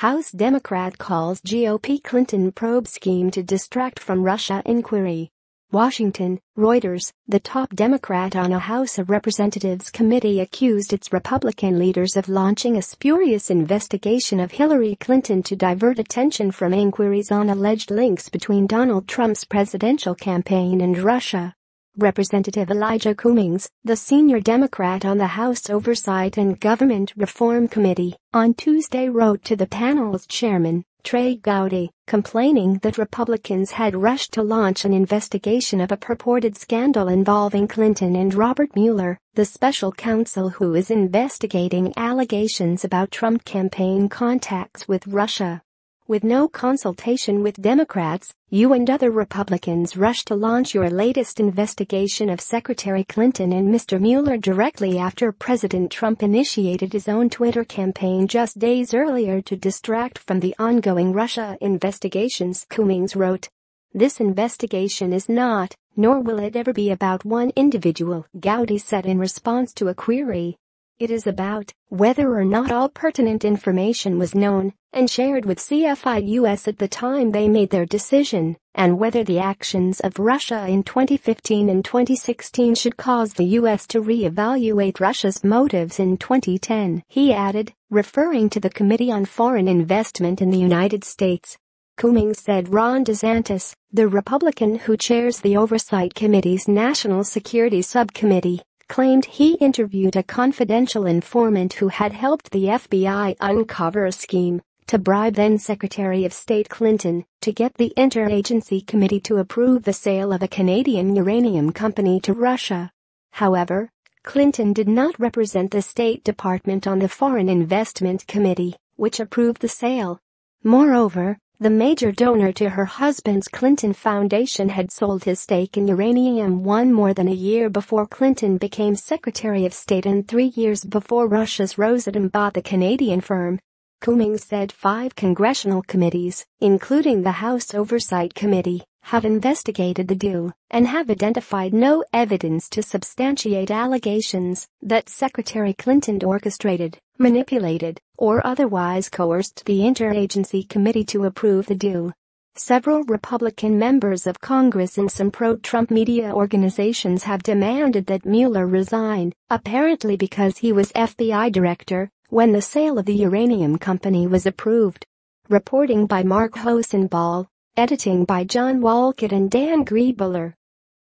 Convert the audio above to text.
House Democrat calls GOP Clinton probe scheme to distract from Russia inquiry. Washington, Reuters, the top Democrat on a House of Representatives committee accused its Republican leaders of launching a spurious investigation of Hillary Clinton to divert attention from inquiries on alleged links between Donald Trump's presidential campaign and Russia. Representative Elijah Cummings, the senior Democrat on the House Oversight and Government Reform Committee, on Tuesday wrote to the panel's chairman, Trey Gowdy, complaining that Republicans had rushed to launch an investigation of a purported scandal involving Clinton and Robert Mueller, the special counsel who is investigating allegations about Trump campaign contacts with Russia. With no consultation with Democrats, you and other Republicans rushed to launch your latest investigation of Secretary Clinton and Mr. Mueller directly after President Trump initiated his own Twitter campaign just days earlier to distract from the ongoing Russia investigations, Cummings wrote. This investigation is not, nor will it ever be about one individual, Gowdy said in response to a query. It is about whether or not all pertinent information was known and shared with CFI US at the time they made their decision, and whether the actions of Russia in 2015 and 2016 should cause the US to re-evaluate Russia's motives in 2010, he added, referring to the Committee on Foreign Investment in the United States. Cummings said Ron DeSantis, the Republican who chairs the Oversight Committee's National Security Subcommittee, claimed he interviewed a confidential informant who had helped the FBI uncover a scheme to bribe then-Secretary of State Clinton to get the Interagency Committee to approve the sale of a Canadian uranium company to Russia. However, Clinton did not represent the State Department on the Foreign Investment Committee, which approved the sale. Moreover, the major donor to her husband's Clinton Foundation had sold his stake in Uranium One more than a year before Clinton became Secretary of State and three years before Russia's Rosatom bought the Canadian firm. Cummings said five congressional committees, including the House Oversight Committee, have investigated the deal and have identified no evidence to substantiate allegations that Secretary Clinton orchestrated manipulated, or otherwise coerced the Interagency Committee to approve the deal. Several Republican members of Congress and some pro-Trump media organizations have demanded that Mueller resign, apparently because he was FBI director when the sale of the uranium company was approved. Reporting by Mark Hosenball, editing by John Walcott and Dan Grebler.